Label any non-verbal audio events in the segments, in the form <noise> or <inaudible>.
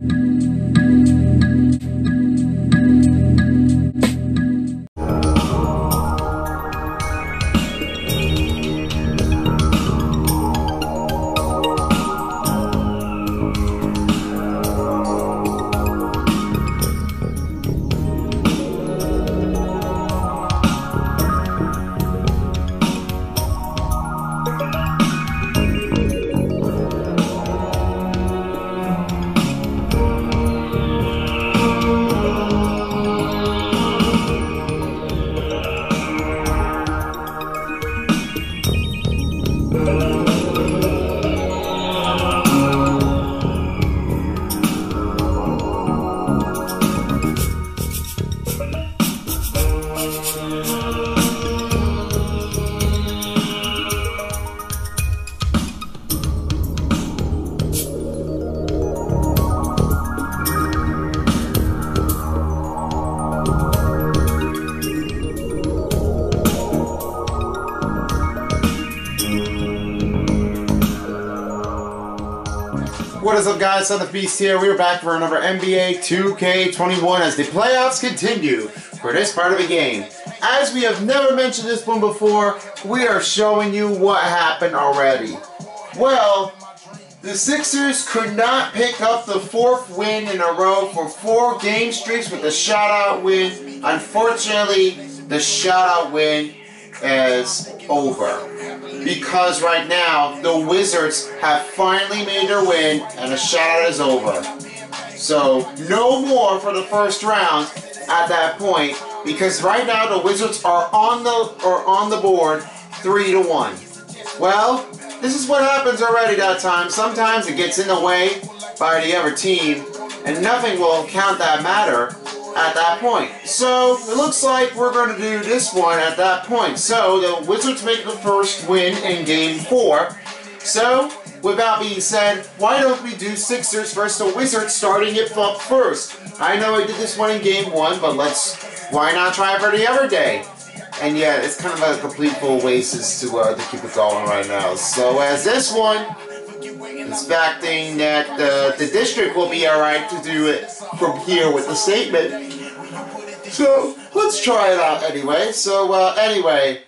What is up guys, Son of Beast here. We are back for another NBA 2K21 as the playoffs continue for this part of the game. As we have never mentioned this one before, we are showing you what happened already. Well, the Sixers could not pick up the fourth win in a row for four game streaks with a shutout win. Unfortunately, the shutout win is over because right now the Wizards have finally made their win and the shutout is over. So no more for the first round at that point because right now the Wizards are on the are on the board three to one. Well, this is what happens already that time. Sometimes it gets in the way by the other team and nothing will count that matter at that point. So, it looks like we're going to do this one at that point. So, the Wizards make the first win in Game 4. So, with that being said, why don't we do Sixers versus the Wizards starting it up first? I know I did this one in Game 1, but let's, why not try it for the other day? And yeah, it's kind of a complete full waste to, uh, to keep it going right now. So, as this one, expecting that uh, the district will be alright to do it from here with the statement. So, let's try it out anyway. So, uh, anyway,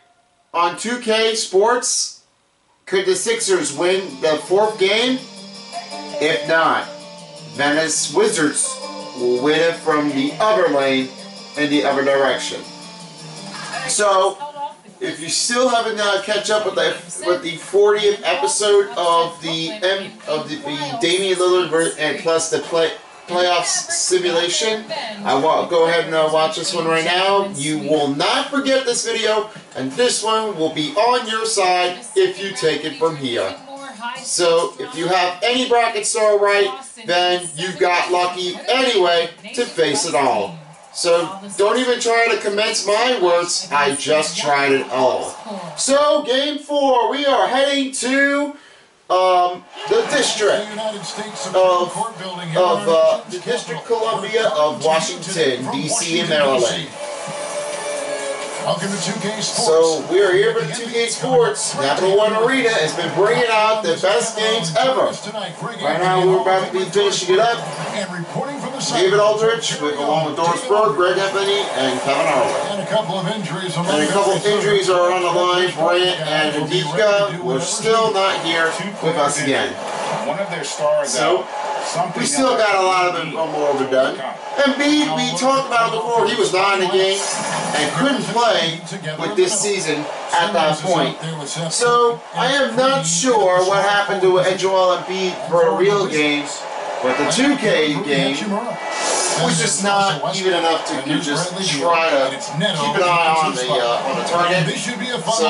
on 2K Sports, could the Sixers win the fourth game? If not, Venice Wizards will win it from the other lane in the other direction. So, if you still haven't uh, catch up with the with the 40th episode of the M of the, the Damian Lillard and plus the play playoffs simulation, I will go ahead and uh, watch this one right now. You will not forget this video, and this one will be on your side if you take it from here. So if you have any brackets that are right, then you've got lucky anyway to face it all. So don't even try to commence my words. I just tried it all. So game four, we are heading to um, the district of, of uh, the District Columbia of Washington, D.C. and Maryland. So we are here for the 2K Sports. Capital One Arena has been bringing out the best games ever. Right now we're about to be finishing it up. David Aldridge, with, along with Doris Burke, Greg Anthony, and Kevin Harlan. And a couple of injuries. And a couple of injuries are on the line. Brant and Adika were still not here with us again. One of their stars So, we still got a lot of them more overdone. Embiid, we talked about it before, he was not in the game and couldn't play with this season at that point. So, I am not sure what happened to Joel Embiid for a real game, but the 2K game was just not even enough to to just try to keep an eye on the uh, on the target. So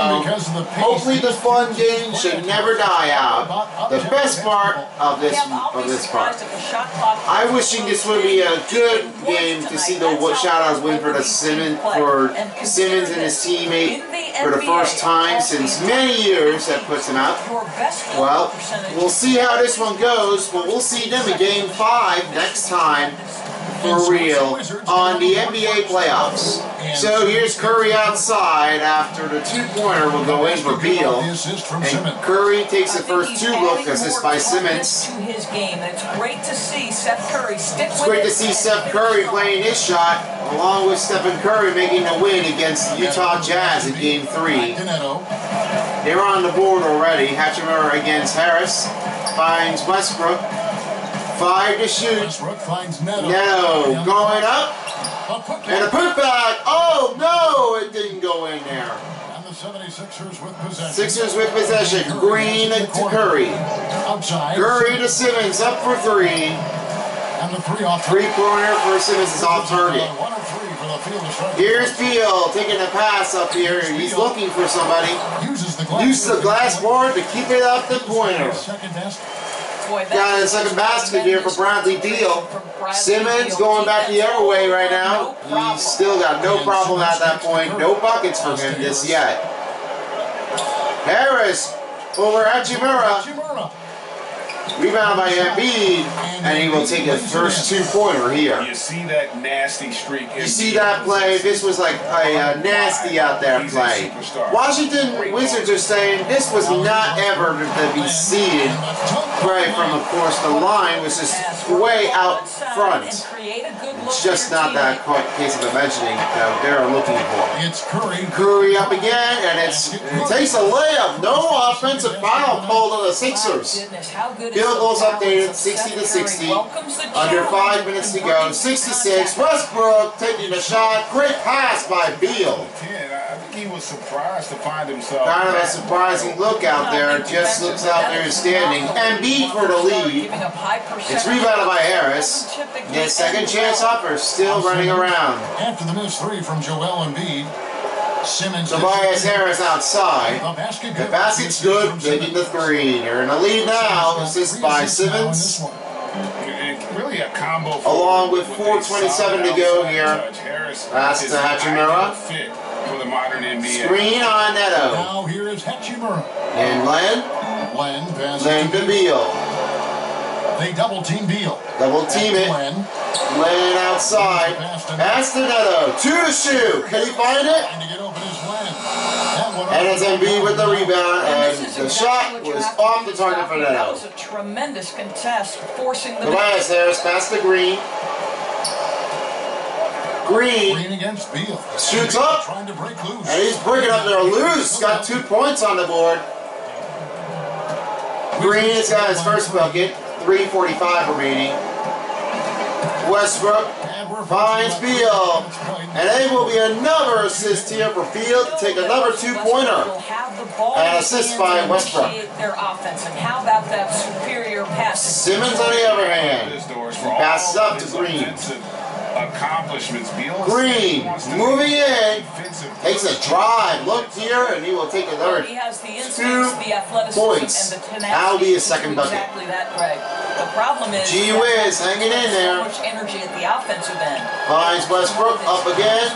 hopefully the fun game should never die out. The best part of this of this part. I wishing this would be a good game to see the what shoutouts win for the Simmons for Simmons and his teammate for the first time since many years that puts him out. Well, we'll see how this one goes, but we'll see them in game five next time for real on the NBA playoffs. So here's Curry outside after the two-pointer will go in for Beal. And Curry takes the first two look assist by Simmons. His game, it's great to see Seth Curry stick It's great to see Seth Curry playing his shot, along with Stephen Curry making the win against the Utah Jazz in Game 3. They're on the board already. Hachimura against Harris. Finds Westbrook. Five to shoot. Westbrook finds Neto. Neto going up. And a putback. Oh no, it didn't go in there. And the 76ers with possession. Sixers with possession. Green to Curry. Curry to Simmons up for three. And the three off. Three pointer for Simmons is off target. One of three for the field. Here's Beal taking a pass up here. He's looking for somebody. Uses the glass. Use the glass board to keep it up the pointer. Second desk. Boy, Got a second basket here for Bradley Beal. Simmons Beal. going back the other way right now. problem. He's still got no problem at that point. No buckets from him just yet. Harris over Hachimura. Hachimura. Rebound by Embiid. And he will take a first two-pointer here. You see that nasty streak. You see that play? This was like a uh, nasty out there play. Washington Wizards are saying this was not ever to be seen right from, of course, the line was just way out front. It's just not that quite case of imagining that they're looking for. It's Curry. Curry up again, and it's, it takes a layup. No offensive foul called on the Sixers. Field goals updated 60 to 60. Under five minutes to go. 66. Westbrook taking the shot. Great pass by Beal. Ten, I I think he was surprised to find himself. Kind of a surprising look out there. Just looks out there standing. Embiid for the lead. It's rebounded by Harris. His second chance offer. still running around. After the missed three from Joel Embiid. Simmons. Tobias Harris outside. The basket The good. basket's good, taking the three. They're in the lead now. Assist by Simmons. Really a combo. for- Along with 4:27 to go here. Pass to Hachimura. fit for the modern NBA. Screen on Neto. Now here is Hachimura. And Len. Len passes Len to Beal. They double team Beal. Double team it. Len. Len outside. Pass to Neto. Two to shoot. Can he find it? Trying to get open is Len. That one And it's. Embiid with the rebound. And And this the shot was off the target for him. That Neto. was a tremendous contest, forcing the Tobias Harris pass to Green. Green Green against Beal. Shoots up. Trying to break loose. And he's breaking up there loose. Got two points on the board. Green has got his first bucket. 3.45 remaining. Westbrook And we're finds Beal. And it will be another assist here for Beal to take another two-pointer. And assist by Westbrook. Their offense, and how about that superior pass? Simmons on the other hand. He passes up to Green. Offensive Accomplishments. Beal Green wants to be moving in. Takes a drive. Look here, and he will take another He has the two the athleticism, points. and the tenacity. That'll be his second do bucket. Exactly that, Greg. The problem is. Gee that whiz, hanging in there. So much energy at the offensive end. Finds Westbrook up again.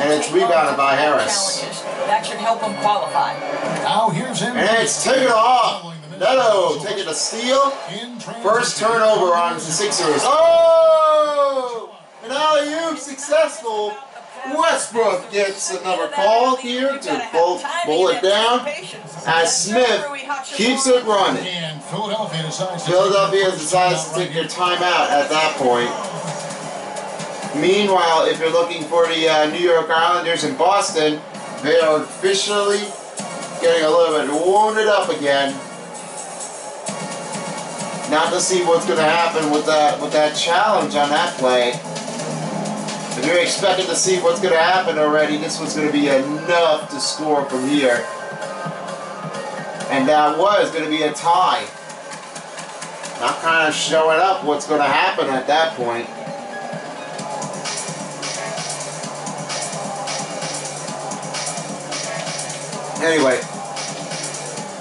And it's rebounded by Harris. challenges. That should help him qualify. Now here's him. And it's taken off. Neto taking a steal. In transition. First turnover on the Sixers. Oh! An alley-oop successful. Westbrook gets another call here to pull, pull it down as Smith keeps it running. Philadelphia decides to take to timeout at that point. Meanwhile, if you're looking for the uh, New York Islanders in Boston, they are officially getting a little bit wounded up again. Not to see what's going to happen with that with that challenge on that play. If you're expecting to see what's going to happen already, this was going to be enough to score from here. And that was going to be a tie. Not kind of showing up what's going to happen at that point. Anyway,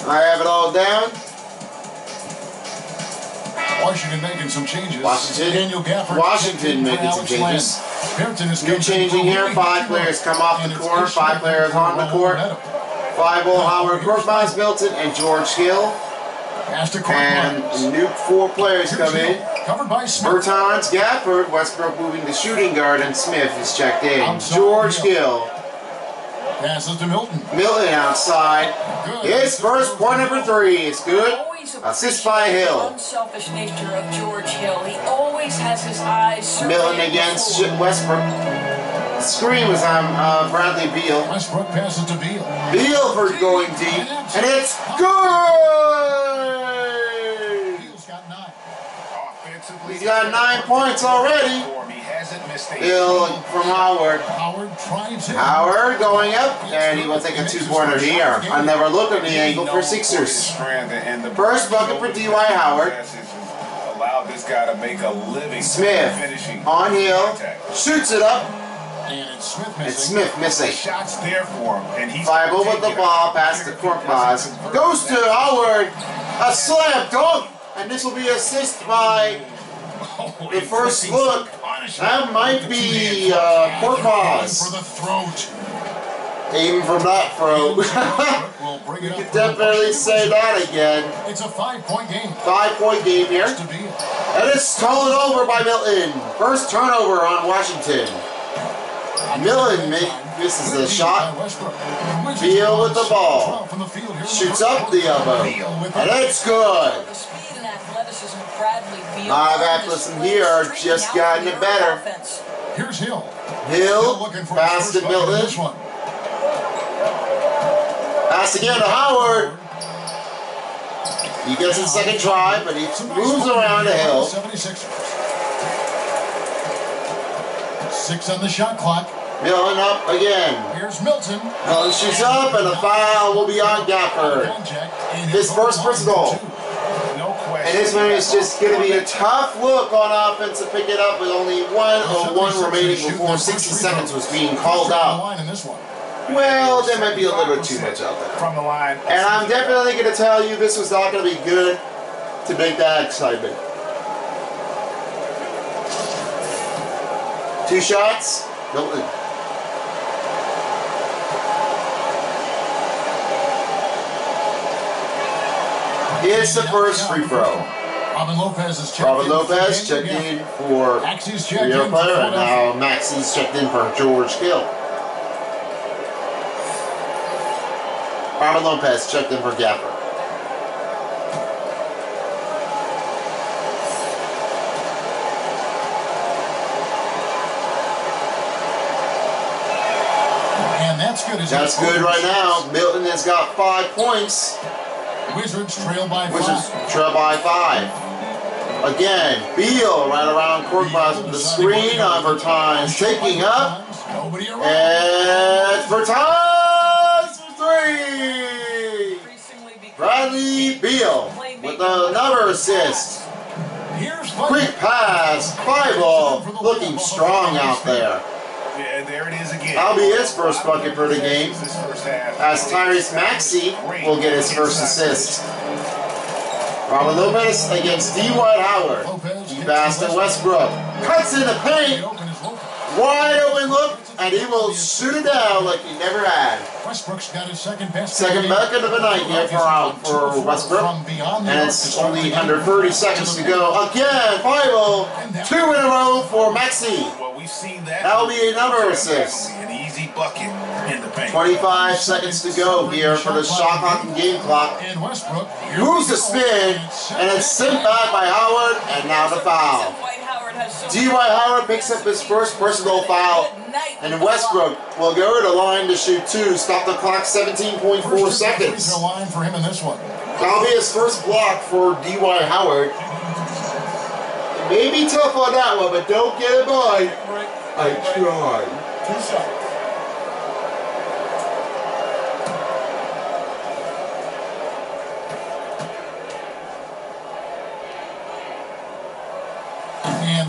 I have it all down. Washington making some changes. Washington. Daniel Gafford. Washington making some changes. Is New changing here. Five players come off the court. Five players on the court. Five will Howard Brookmans Milton and George Hill. Pass to Court And new four players come in. Covered by Smith. Bertans, Gafford, Westbrook moving to shooting guard, and Smith is checked in. George Hill. Gill, Passes to Milton. Milton outside. His first point number three is good. Always Assist by appreciate Hill. The unselfish nature of George Hill. He always has his eyes surveying Milton the against floor. Westbrook. Screen was on uh, Bradley Beal. Westbrook passes to Beal. Beal for going deep, and it's good. Beal's got nine. Offensively, He's got nine points already. He hasn't missed a Bill from Howard. Howard tries it. Howard going up, and he will take a two-pointer here. Another look at the angle for Sixers. First bucket for Dwight Howard. This guy to make a living Smith on Hill, shoots it up, And it's Smith missing. Smith missing. shots there for him, and he's Five with the ball, past the court Korkmaz. Goes to Howard, a slam dunk, and this will be assist by the first look. That might be uh, For Korkmaz. the throat. Aim from that throw. Will bring it up. Could <laughs> definitely say that again. It's a five-point game. Five point game here. And it's stolen over by Milton. First turnover on Washington. Milton make, misses the shot. Beal with the ball. Shoots up the elbow. And it's good. The speed and athleticism Bradley Beal. I've earned had his listen place here, stringing just out gotten it better. offense. Here's Hill. Hill, looking for pass his to first bucket in Milton. this one. Pass again to Howard. He gets his second try, but he moves around to Hill. 76. Six on the shot clock. Milton up again. Here's Milton. Milton shoots up, and the foul will be on Gafford. His first on personal. for two. No question. And this one is just going to be a tough look on offense to pick it up with only one or one remaining before 60 seconds was being called out. line in this one. Well, there might be a little bit too much out there. from the line. And I'm definitely going to tell you this was not going to be good to make that excitement. Two shots, Milton. It's the first free throw. Robin Lopez is checked Robin in. Lopez checked in for Maxey's checked in player, and now Maxey's checked in for George Gill. Robin Lopez checked in for Gafford. And that's good. as That's good right now. Milton has got five points. Wizards trail by Wizards five. trail by five. Again, Beal right around Korkmaz with the screen on Bertans taking up. Nobody around. And Bertans for three. Bradley Beal with another assist. Quick pass, five ball, looking strong out there. Yeah, there it is again. That'll be his first bucket for the game. This first half. As Tyrese Maxey will get his first assist. Robin Lopez against D. White Howard. He passed to Westbrook. Cuts in the paint. Open is Lopez. Wide open look, and he will shoot it down like he never had. Westbrook's got his second best. Second bucket of the night here for out for Westbrook. From beyond the And it's only under 30 seconds to go. Again, 5 Two in a row for Maxey. Well, we've seen that. That'll be another assist. An easy bucket in the paint. 25 seconds to go here for the shot clock and game clock. And Westbrook Moves the spin, and it's sent back by Howard, and now the foul. Dwight Howard picks up his first personal foul, and Westbrook will go to the line to shoot two, stop the clock 17.4 seconds. line for him in this one. That'll be his first block for Dwight Howard. It may be tough on that one, but don't get it by. I tried.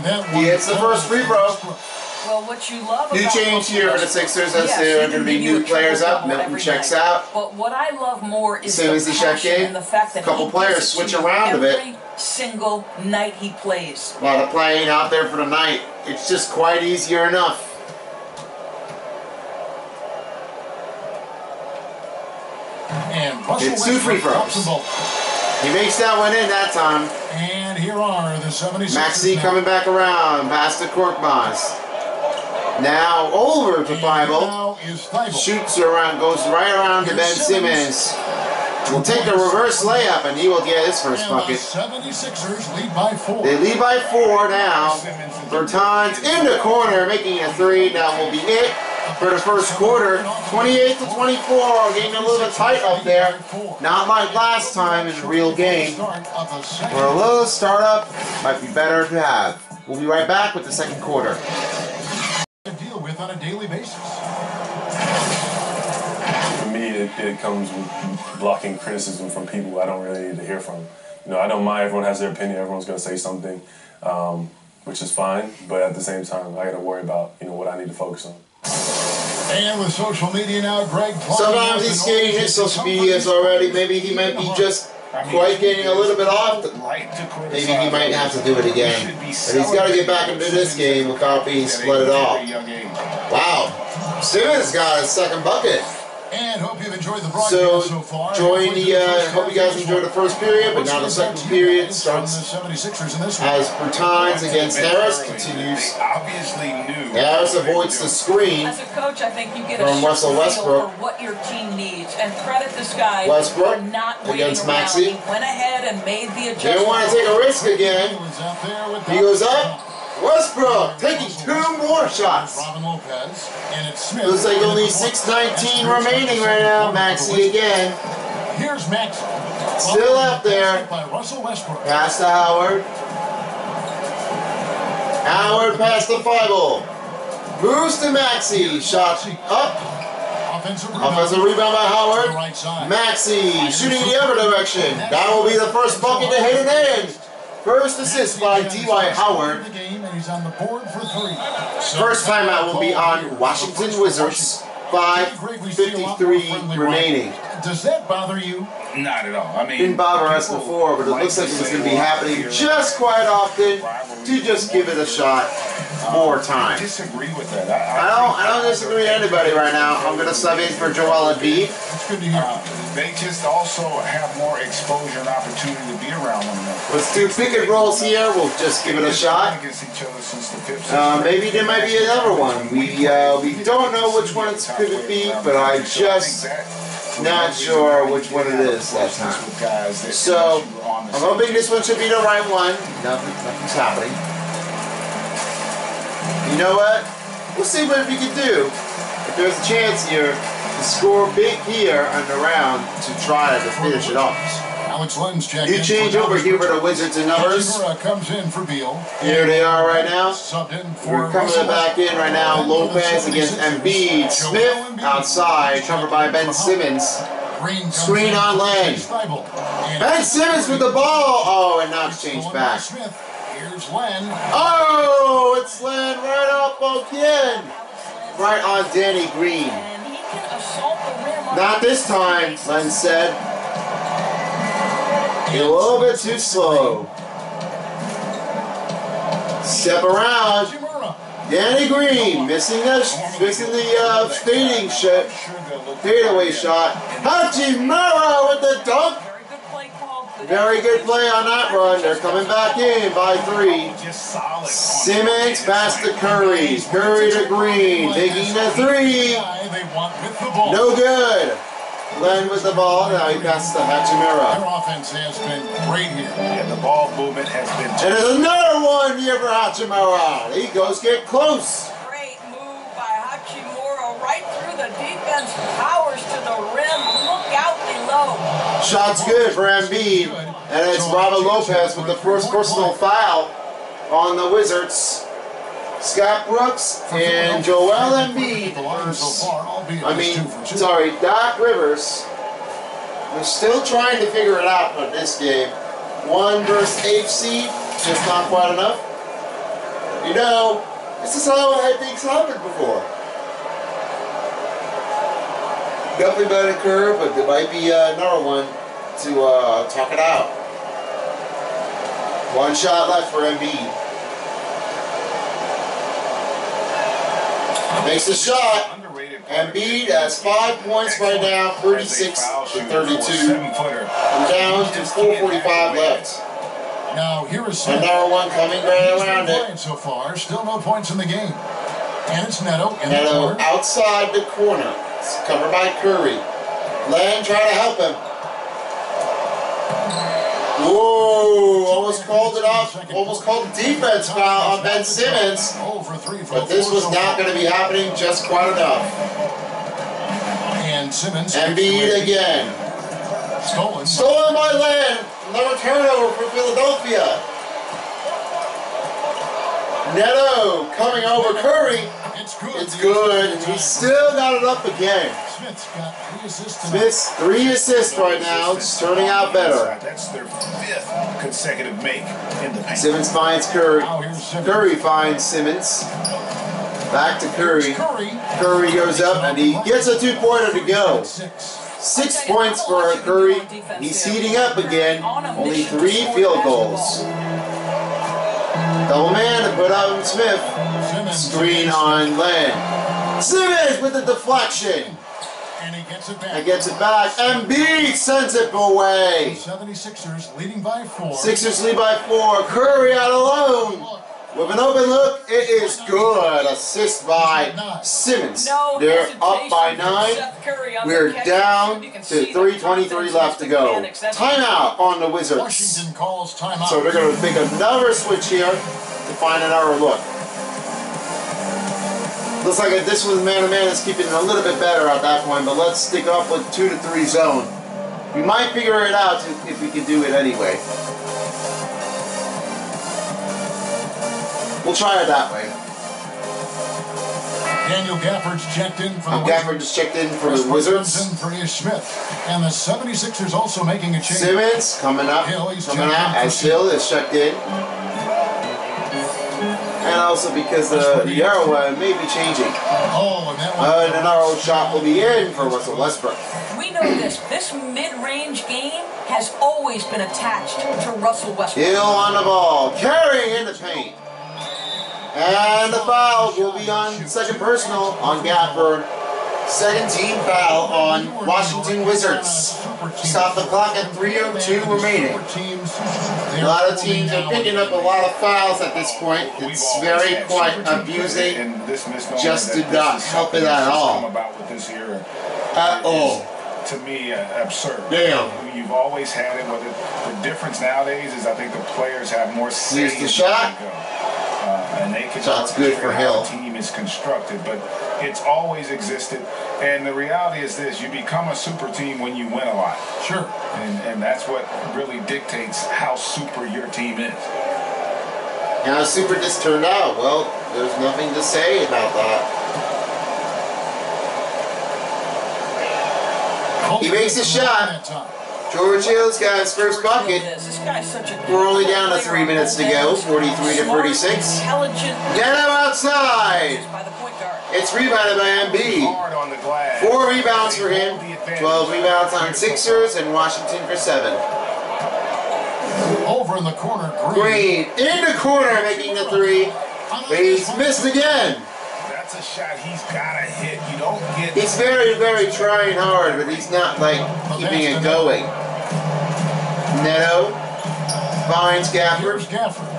And that He hits the first free throw. Well, what you love New about change here for the Sixers as Yes, there are going to be can give you new players up. Milton checks night. out. But what I love more is Soon the as he checked passion and the fact that a couple he players switch around a bit. every single night he plays. A lot of playing out there for the night. It's just quite easier enough. And Russell It's two free throws. He makes that one in that time. And here are the 76ers. Maxey coming back around, past the Korkmaz. Now over to Thybulle. Shoots around, goes right around to Ben Simmons. Will take the reverse layup and he will get his first the bucket. 76ers lead by four. They lead by four now. Bertans in the corner, making a three. That will be it for the first quarter. 28 to 24, getting a little bit tight up there. Not like last time in a real game. For a little startup, might be better to have. We'll be right back with the second quarter. deal with on a daily basis. For me, it, it comes with blocking criticism from people I don't really need to hear from. You know, I don't mind everyone has their opinion. Everyone's going to say something, um, which is fine. But at the same time, I got to worry about you know what I need to focus on. And with social media now, Greg. Sometimes he's getting his social medias already. Maybe he might be just quite getting a little bit off. The, Right to criticize maybe he might have to do it again. But he's got to get back into this game without being split off. Wow. Simmons got a second bucket. And hope you've enjoyed the broadcast So, so, far. join Hopefully the, uh, first hope you guys half enjoyed the first period, but now the second period starts From the 76ers in this as Bertans against Harris continues. Obviously knew. Harris avoids the screen. As a coach, I think you get From a sharp Russell Westbrook. for what your team needs, and credit this guy Westbrook for not against around. Maxey. He went ahead and made the adjustment. Didn't want to take a risk again. was out there with He goes up. Westbrook taking two more shots. Robin Lopez. And it's Smith. Looks like only 6.19 remaining right now. Maxey again. Here's Max. Still out there. By Russell Westbrook. Pass to Howard. Howard pass to Thybulle. Moves to Maxey. Shot up. Offensive rebound. Offensive rebound by Howard. right. Maxey shooting the other direction. That will be the first bucket to hit it in. First assist by Dwight Howard. The game, and he's on the board for three. First timeout will be on Washington Wizards. 5.53 remaining. Does that bother you? Not at all. I mean, Didn't bother us before, but it looks like it was going to be happening just quite often to just give it a shot more time. I disagree with that. I don't, I don't disagree with anybody right now. I'm going to sub in for Joel Embiid. It's good to hear. Uh, they just also have more exposure and opportunity to be around one another. Let's do pick and rolls here. We'll just give it a shot. Against each other since the fifth. Uh, maybe there might be another one. We uh, we don't know which one it's could it be, but I just not sure which one it is that time. So I'm hoping this one should be the right one. Nothing, nothing's happening. You know what? We'll see what we can do. If there's a chance here to score big here on the round to try to finish it off. Alex Lenz check New in change over Dallas here for the Wizards and numbers. Hachimura comes in for Beal. Here they are right now. Subbed in for We're coming Russell back in right now. Lopez against Embiid. Smith outside, covered by Ben Simmons. Green Screen on for Len. Chase Thybulle. And Ben Simmons with the ball. Oh, and now it's changed back. Smith. Here's Len. Oh, it's Len right up again. Right on Danny Green. And he can assault the rim. on Not this time, Len said. A little bit too slow. Step around. Danny Green missing the missing the uh, fading shot, fadeaway shot. Hachimura with the dunk. Very good play call. Very good play on that run. They're coming back in by three. Simmons pass to Curry. Curry to Green. Taking the three. Guy They want with the ball. No good. Len with the ball. Now he passes to Hachimura. Their offense has been great here. And the ball movement has been. And there's another one here for Hachimura. He goes get close. Great move by Hachimura right through the defense. Powers to the rim. Look out below. Shot's good for Embiid. And it's Robin Lopez with the first personal foul on the Wizards. Scott Brooks and Joel Embiid. I mean, sorry, Doc Rivers. We're still trying to figure it out on this game. One versus seed, just not quite enough. You know, this is how I think happened before. Definitely better than curve, but there might be uh, another one to uh, talk it out. One shot left for Embiid. Makes the shot. Embiid has five points right now, 36 to 32. Seven. We're down to 4:45 left. Now here is. Another one coming right around it. so far. Still no points in the game. And it's Neto in the Neto corner. outside the corner. It's covered by Curry. Len trying to help him. Whoa! Almost called it off. Almost called defense foul on Ben Simmons. For three for But this was not going to be happening just quite enough. And Simmons. Embiid again. Stolen. Stolen by Len. Another turnover for Philadelphia. Neto coming over Curry. It's good. It's good. He still got it up again. Smith's got three assists tonight. Smith's three assists right now. It's turning out better. That's their fifth consecutive make in the paint. Simmons finds Curry. Simmons. Curry finds Simmons. Back to Curry. Curry. Curry goes up and he gets a two-pointer to go. Six. Six points for Curry. He's heating up again. Only three field goals. Double man to put out Smith. Simmons. Screen on Len. Simmons with the deflection. And he gets it back. And gets it back. Embiid sends it away. 76ers leading by four. Sixers lead by four. Curry out alone. With an open look, it is good. Assist by Simmons. No They're up by nine. Seth Curry on the We're down to 3.23 left to go. Timeout on the Wizards. Washington calls timeout. So they're going to make another switch here to find another look. Looks like this was man-to-man is keeping it a little bit better at that point, but let's stick up with two to three zone. We might figure it out if we can do it anyway. We'll try it that way. Daniel Gafford's checked in for the Gafford just checked in for the Wizards. in for Ish Smith. And the 76ers also making a change. Simmons coming up, Hill, he's coming out for as Hill is checked in. And also because the, the arrow uh, may be changing. Oh, and that one. Uh, and an arrow shot will be in for Russell Westbrook. We know this. This mid-range game has always been attached to Russell Westbrook. Hill on the ball, carrying in the paint. And the foul will be on second personal on Gafford. Second team foul on Washington Wizards. Stop the clock at 3.02 remaining. A lot of teams are picking up a lot of fouls at this point. It's very quite abusing just did not help it at all. come about with at all. to me uh, absurd. Damn. You've always had it. Whether the difference nowadays is, I think the players have more. Here's the shot. Uh, and they can Shot's good for Hill. A team is constructed, but it's always existed. And the reality is this: you become a super team when you win a lot, Sure. and and that's what really dictates how super your team is. How super this turned out? Well, there's nothing to say about that. He makes a shot. George Hill's got his first bucket. This guy's such a We're only down to three minutes to go, 43 to 36. Intelligent Neto outside. by the point guard. It's rebounded by Embiid. Hard on the glass. Four rebounds for him. They hold the advantage. 12 rebounds on Sixers and Washington for seven. Over in the corner, Green. Green in the corner making the three, but he's missed again. That's a shot he's gotta hit. You don't get. He's very, very trying hard, but he's not like keeping it going. Neto finds Gafford. Here's Gafford.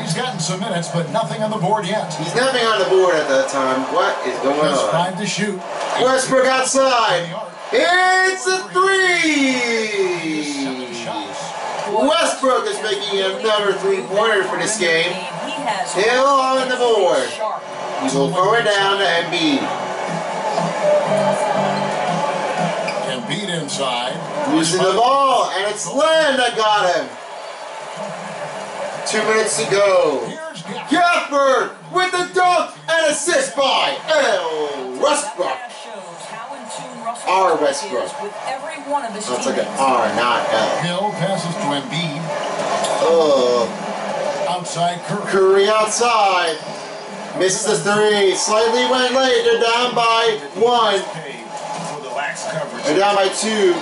He's gotten some minutes, but nothing on the board yet. He's nothing on the board at that time. What is going Just on? five to shoot. Westbrook outside. It's a three. Westbrook is making another three-pointer for this game. He has Hill on the board. Sharp. He will throw it down to Embiid. Embiid inside. Losing the ball, and it's Len that got him. Two minutes to go. Gafford. Gafford with the dunk and assist by L. Westbrook. That shows how in tune Russell R. Westbrook Westbrook. with every one of his That's like an teammates. R, not L. Hill passes to Embiid. Oh, Outside Curry. Curry outside. Misses the three. Slightly went late. They're down by one. Paid for the lax coverage. They're down by two.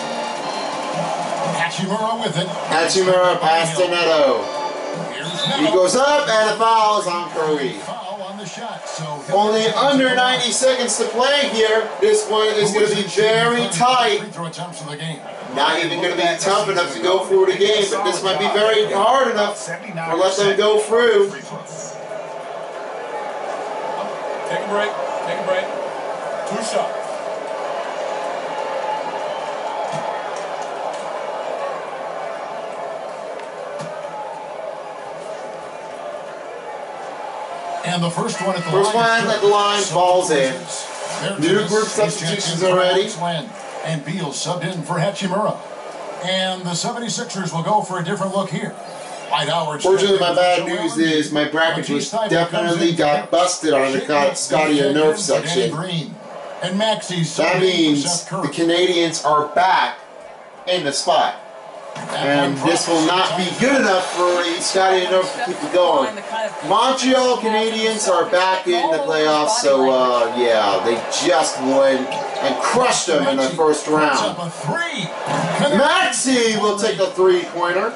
Hachimura with it. Hachimura pass to Neto. He goes up, and the foul is on Curry. Foul on the shot. So Only under 90 seconds to play here. This one is going to be very tight. Free throw attempts of the game. Not even going to be tough enough to go through the game, but this might be very hard enough to let them go through. Take a break. Take a break. Two shots. And the first one at the First line. one at the line, balls in. New group substitutions already. And Beal subbed in for Hachimura. And the 76ers will go for a different look here. White Howard. Fortunately, my bad news is my bracket was definitely got busted on the Scott- Scotty and Nerf section. Green. And Maxey's That subbing in for means the Canadiens are back in the spot. And this will not be good enough for the Scotty and Nerf to keep it going. Montreal Canadiens are back in the playoffs, so uh, yeah, they just won and crushed them in the first round. up a three. Maxey will take a three-pointer.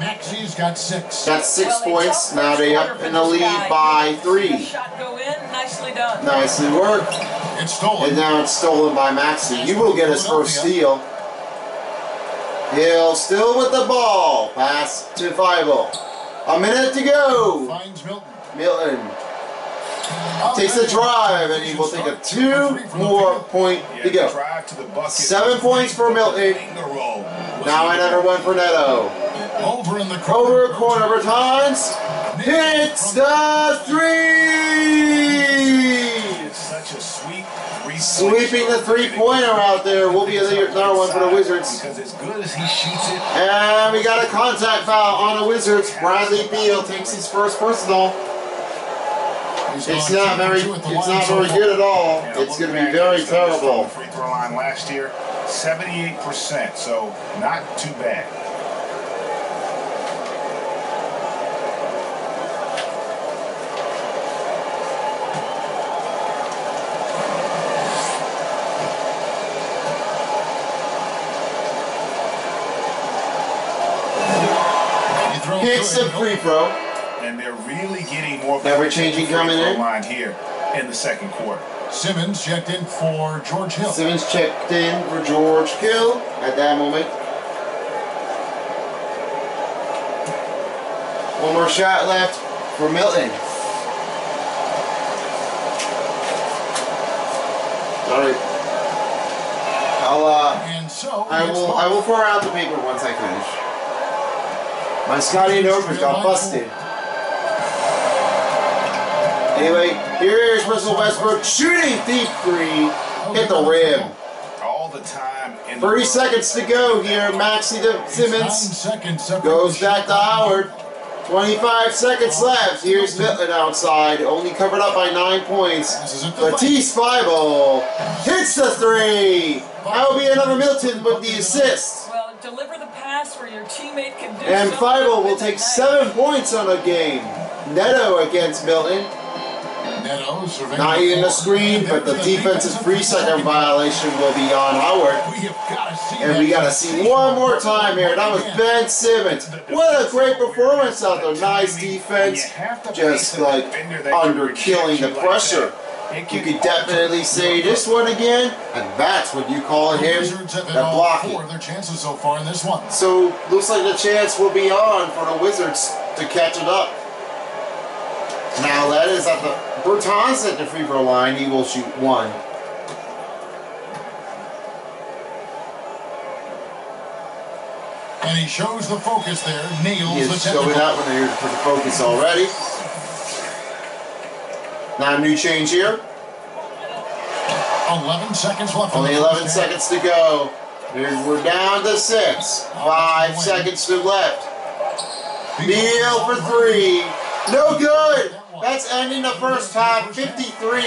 Maxey's got six. That's six Well, points. Now they up in the lead guy. by three. shot go in, nicely done. Nicely worked. It's stolen. And now it's stolen by Maxey. He will get his first steal. Hill still with the ball. Pass to Thybulle. A minute to go. Finds Milton. Milton takes a drive and he will take a two more point to go. Seven points for Milton. Now another one for Neto. Over in the Over corner Bertans. Hits the three. Such a sweet Sweeping the three-pointer out there. Will be another one for the Wizards. And we got a contact foul on the Wizards. Bradley Beal takes his first personal. He's not very, for two at the it's not very good at all. It's going to be very he started from terrible. Free throw line last year, 78%, so not too bad. Hits the free throw. And they're really getting more Never points changing coming in. line here in the second quarter. Simmons checked in for George Hill. Simmons checked in for George Hill at that moment. One more shot left for Milton. Sorry. I'll uh And so I will ball. I will pour out the paper once I finish. My Scotty and Overs got busted. Anyway, here's Russell Westbrook shooting deep three. Hit the rim. All the time. 30 seconds to go here. Maxey Simmons goes back to. Howard. 25 seconds left. Here's Milton outside, only covered up by nine points. Passes it Thybulle hits the three. That will be another Milton with the assist. Well, deliver the pass where your teammate can do And something Thybulle will take seven points on a game. Neto against Milton. Not even the screen, but the defensive free second violation will be on Howard. We have got to see And we gotta see one more time here. That was Ben Simmons. What a great performance out there. Nice defense. Just like under killing the pressure. You could definitely say this one again, and that's what you call him all blocking. their chances so far in this one. So looks like the chance will be on for the Wizards to catch it up. Now that is at the Bertans at the free throw line. He will shoot one. And he shows the focus there, nails He the is showing technical. up when they're for the focus already. Now a new change here. 11 seconds left. Only 11 seconds to go. We're down to six. Five seconds to left. Beal for three. No good. That's ending the first half. 53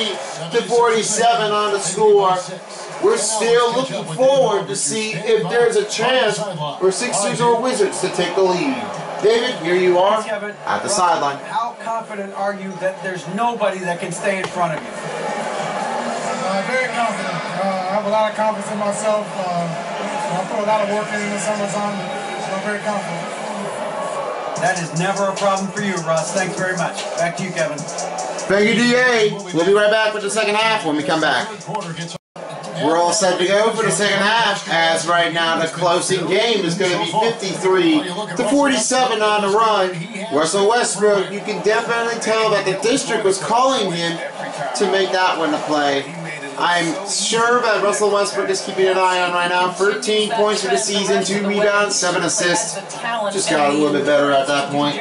to 47 on the score. We're still looking forward to see if there's a chance for Sixers or Wizards to take the lead. David, here you are Kevin, at the sideline. How confident are you that there's nobody that can stay in front of you? Uh, very confident. Uh, I have a lot of confidence in myself. Uh, I put a lot of work in in the summertime. So I'm very confident. That is never a problem for you, Russ. Thanks very much. Back to you, Kevin. Thank you, DA. We'll be right back with the second half when we come back. We're all set to go for the second half, as right now the closing game is going to be 53 to 47 on the run. Russell Westbrook, you can definitely tell that the district was calling him to make that one a play. I'm sure that Russell Westbrook is keeping an eye on right now. 13 points for the season, 2 rebounds, 7 assists. Just got a little bit better at that point.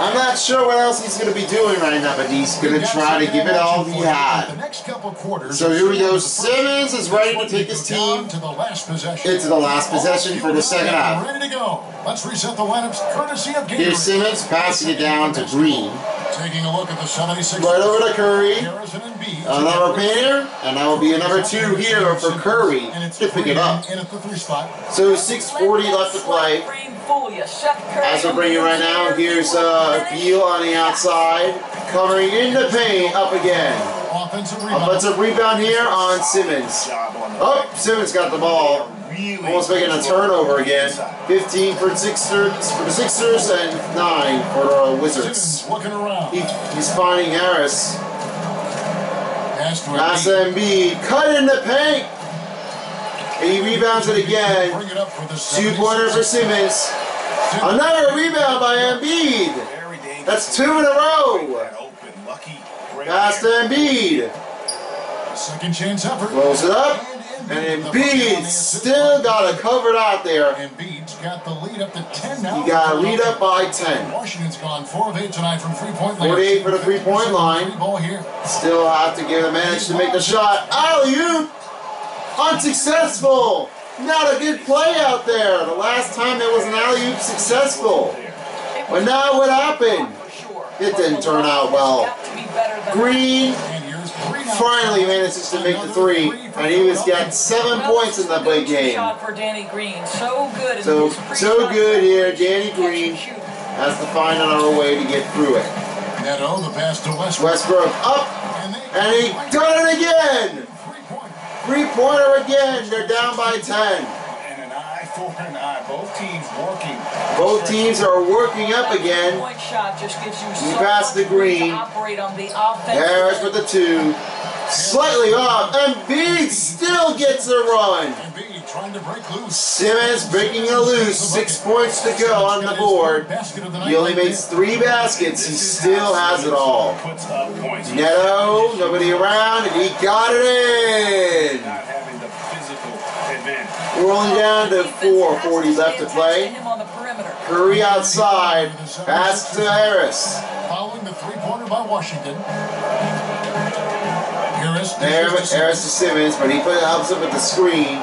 I'm not sure what else he's going to be doing right now, but he's going to try to give it all he had. next couple quarters. So here we go. Simmons is ready to take his team to the last possession. into the last possession for the second half. Ready to go. Let's reset the lineups courtesy of. Here's Simmons passing it down to Green. Taking a look at the 76. Right over to Curry. Harrison and Embiid. Another painter, and that will be a number two here for Curry And it's to pick it up. In at three spot. So 6.40 left to play. As we're bringing right now, here's uh, Beal on the outside, covering in the paint, up again. Offensive rebound. Offensive rebound here on Simmons. Job on the Oh, Simmons got the ball. Almost making a turnover again. 15 for Sixers for the Sixers and 9 for the Wizards. Simmons looking around. He, he's finding Harris. Pass Embiid. to Embiid. Cut in the paint. And he rebounds it again. Up for the Two pointer for Simmons. Another rebound by Embiid. That's two in a row. That open, lucky. Pass to Embiid. Second chance effort. Rolls it up. And Embiid still got it covered out there. Embiid's got the lead up to 10 now. He got a lead up by 10. Washington's gone 4 of 8 tonight from three point land. 48 for the three-point line. Three ball here. Still have to give the manage to make the shot. Alley oop! Unsuccessful! Not a good play out there. The last time there was an alley oop successful. But now what happened? It didn't turn out well. Green And here's finally manages to make the three, and he was got seven points in the big game. Shot for Danny Green. So good. So so good here, Danny Green has to find another way to get through it. Neto, the pass to Westbrook. Westbrook up, And, he done it again. Three point. Three pointer again. They're down by 10. And an eye for an eye. Both teams working. Both teams are working up again. Point shot just gives you He so passed much Green. to operate on the offense. Harris with the two. Slightly off. Embiid still gets the run. Embiid trying to break loose. Simmons breaking it loose. Six points to go on the board. Basket of the night He only makes three baskets. He still has it all. Puts up points. Neto, nobody around, and he got it in. Not having the physical only down to 4.40 left to play. Him on the perimeter. Curry outside. Pass to Harris. Following the three pointer by Washington. Harris. Harris, Harris to Simmons, but he put, helps him with the screen.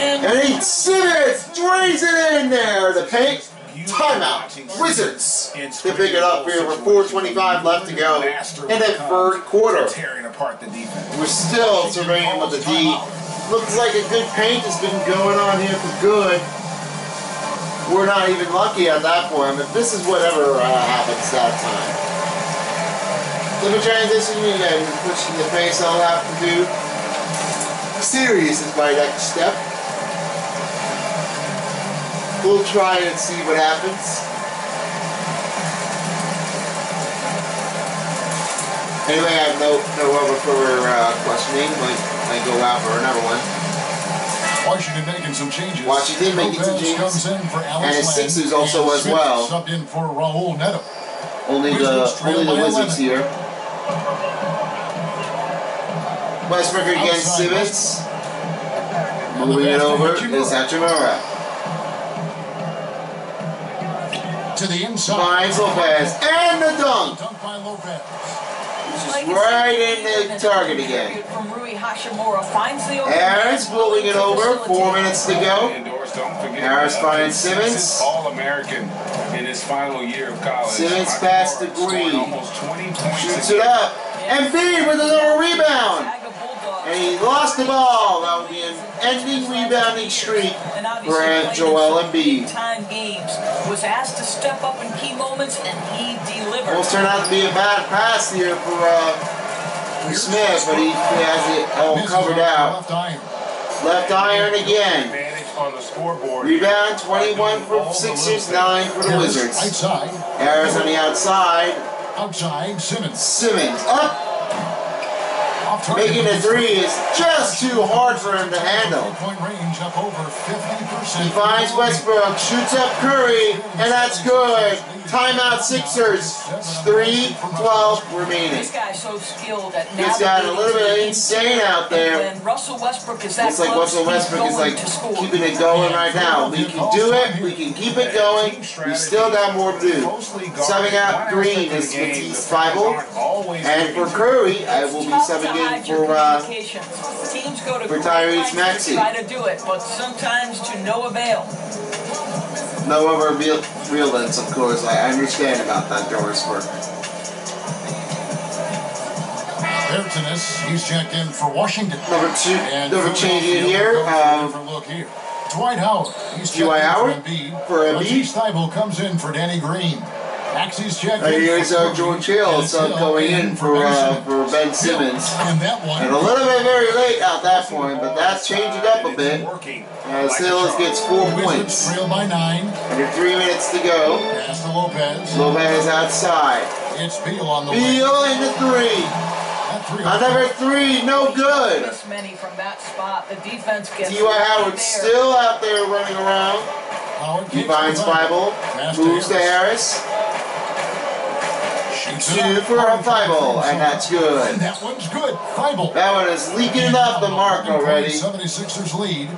And he Simmons drains it in there. The paint. Timeout. Wizards. To pick it up here with 4.25 left to go in the third quarter. Tearing apart the defense. We're still surveying with the D. Looks like a good paint has been going on here for good. We're not even lucky at that point, but this is whatever uh, happens that time. Flip a transition again, pushing the pace I'll have to do. Serious is my next step. We'll try and see what happens. Anyway, I have no no over for uh, questioning. Might might go out for another one. Washington making some changes. Washington making some changes. comes in for Alex And his Len. Sixers also as well. Subbed in for Raul Neto. Only the Wizards only the Wizards 11. here. Westbrook against Simmons. Moving it over is Hachimura. To the inside. Finds Lopez and the dunk. Dunk by Lopez. Just right in the target again. From Rui Hachimura finds the Harris man, pulling it over. Four minutes to go. Indoors, don't forget. Harris finds Simmons. this All-American in his final year of college. Simmons Hachimura pass to Green. Almost 20 points. Shoots it up. And Embiid with another rebound. Tag of Bulldogs. And he lost the ball. That would be an ending rebounding streak And for obviously played in Joel some Embiid. big-time games. Was asked to step up in key moments, and he delivered. Almost turned out to be a bad pass here for, uh, for Smith, but he, he has it all covered off out. Left iron. Left iron again. Advantage on the scoreboard. Rebound 21 for Sixers, 9 for the Wizards. Outside. Harris on the outside. Outside, Simmons. Simmons up, Off target. Making a three is just too hard for him to handle. Point range up over 50%. He finds Westbrook, shoots up Curry, and that's good. Timeout Sixers. 3-12 remaining. This guy's so skilled at This got a little bit insane out there. When Russell Westbrook is that Looks like Russell Westbrook is like keeping it going right now. We can do it. We can keep it going. We still got more to do. Subbing out Green is Matisse Thybulle. And for Curry, I will be Tough to subbing in for uh. Teams go to for great Tyrese Maxey. Try to do it, but sometimes to no avail. No other real, real lens, of course. I understand about that, Doris Burke. Bertans, he's checked in for Washington. Number two, And number changing in here. Um, look here. Dwight Howard. He's checked Dwight in Howard for Embiid. for Embiid. Matisse comes in for Danny Green. Maxey's checked And in. here's for uh, Curry. George Hill And it's so Hill going in for Ben uh, Simmons. for Ben Simmons. in that one. And a little bit very late at that point, but that's changing up a bit. As Hills gets four points. trail by nine. Under three minutes to go. Pass to Lopez. Lopez outside. It's Beal on the way. Beal in the three. That three Another three, no good. Miss many from that spot. The defense gets T.Y. right Howard there. still out there running around. Howard He kicks finds. Thybulle, Pass moves to Harris, Shoots it two up. for a Thybulle, and that's good. And that one's good. Thybulle. That one is leaking it off the mark already. 76ers lead.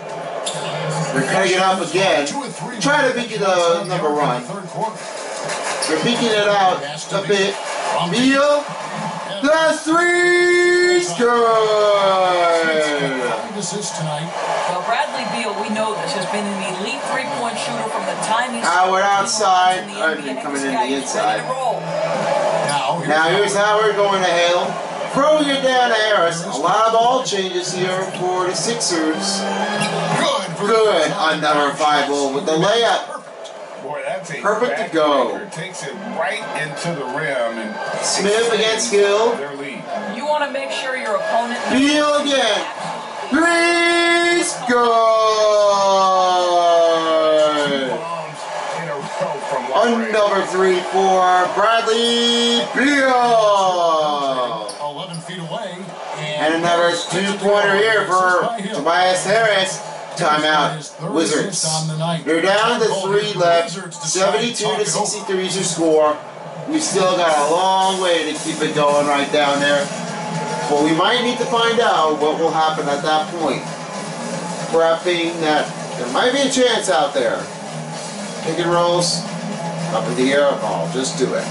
They're cutting it up again. Two or three Try to beat the number one. Third quarter. They're peeking it out a bit. Beal, the three's good. Five assists tonight. Well, Bradley Beal, we know this, has been an elite three-point shooter from the time he's Howard outside, in the uh, NBA. coming in the inside. Ready here's how we're going to Hale. Throw it down to Harris. A lot of ball changes here for the Sixers. Good. Good on number five ball with the layup. Boy, that's a Perfect to go. backbreaker. Takes it right into the rim and Smith against Hill. their lead. You want to make sure your opponent. Beal again. Three's good. Bombs in a On number three for Bradley Beal. 11 feet away. And another two-pointer here for Tobias Harris. Timeout. Wizards. They're down to three left. 72 to 63 to score. We still got a long way to keep it going right down there. But we might need to find out what will happen at that point. Prepping that there might be a chance out there. Pick and rolls. Up in the air ball. Just do it.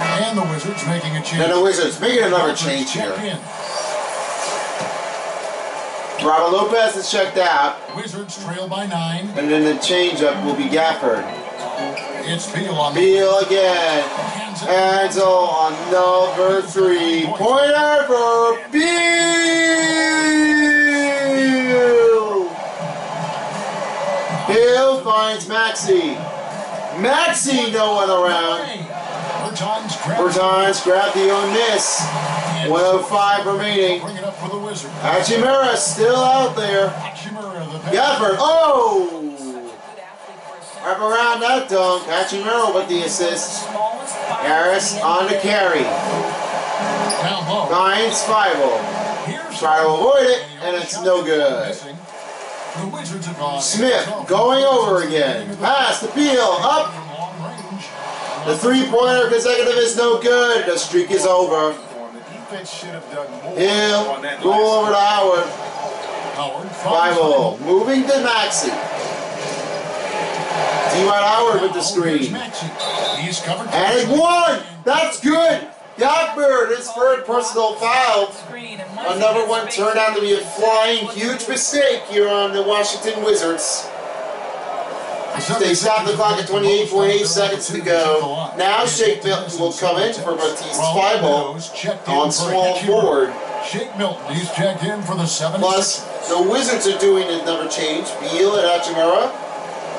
And the Wizards making a change. And the Wizards making another change here. Robin Lopez is checked out. Wizards trail by nine. And then the changeup will be Gafford. It's Beal on Beal again. hands on number three. Pointer for Beal. Finds Maxey. Maxey, no one around. Bertans grabbed the on miss. 105 remaining. Bring it up for the Wizards. Hachimura still out there. Gafford, oh! Good athlete for a center. Wrap around that dunk. Hachimura with the assist. Harris on the carry. Finds. Here's Try to avoid it, and it's no good. Smith going over again. Pass the Beal up. The three-pointer consecutive is no good. The streak is over. Hill, last over to Howard. Finds Thybulle moving to Maxey. T.Y. Howard with the screen. And it won! That's good! Gafford, his first personal foul. Another one turned out to be a flying huge mistake here on the Washington Wizards. The They stopped the clock at 28.8 seconds to go. Now Shake Milton will come in for Batiste While Bible Meadows checked in on for small forward. Shake Milton, he's checked in for the 76ers. Plus, the Wizards are doing another change. Beal and Hachimura